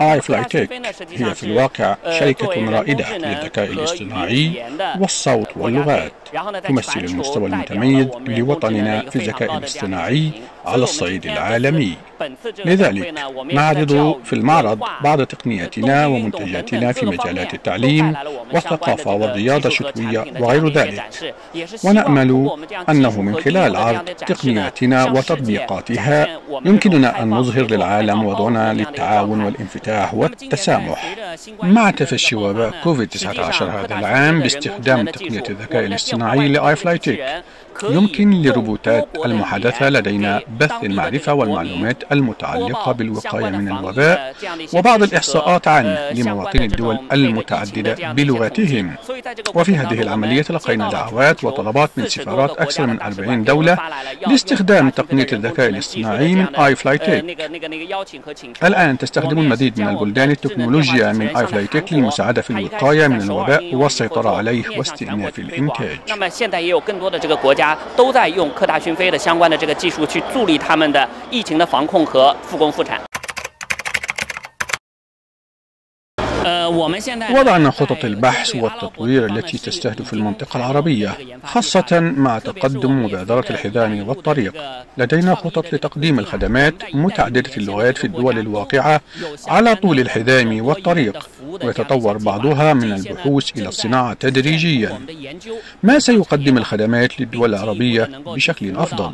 آي فلاي تيك هي في الواقع شركة رائدة للذكاء الاصطناعي والصوت واللغات. تمثل المستوى المتميز لوطننا في الذكاء الاصطناعي على الصعيد العالمي. لذلك نعرض في المعرض بعض تقنياتنا ومنتجاتنا في مجالات التعليم والثقافة والرياضة الشتوية وغير ذلك. ونأمل أنه من خلال عرض تقنياتنا وتطبيقاتها يمكننا أن نظهر للعالم وضعنا للتعاون والانفتاح والتسامح مع تفشي وباء كوفيد 19 هذا العام باستخدام تقنية الذكاء الاصطناعي ل iFlytek يمكن للروبوتات المحدثة لدينا بث المعرفة والمعلومات المتعلقة بالوقاية من الوباء وبعض الإحصاءات عنه لمواطني الدول المتعددة بلغتهم وفي هذه العملية تلقينا دعوات وطلبات من سفارات أكثر من 40 دولة لاستخدام تقنية الذكاء الاصطناعي من iFlytek الآن تستخدم المزيد من البلدان التكنولوجيا من آي فلاي تيك للمساعدة في الوقاية من الوباء والسيطرة عليه واستئناف الإنتاج 那么现在也有更多的这个国家都在用科大讯飞的相关的这个技术去助力他们的疫情的防控和复工复产。وضعنا خطط البحث والتطوير التي تستهدف المنطقة العربية خاصة مع تقدم مبادرة الحذان والطريق. لدينا خطط لتقديم الخدمات متعددة اللغات في الدول الواقعة على طول الحزام والطريق. ويتطور بعضها من البحوث إلى الصناعة تدريجيا. ما سيقدم الخدمات للدول العربية بشكل أفضل.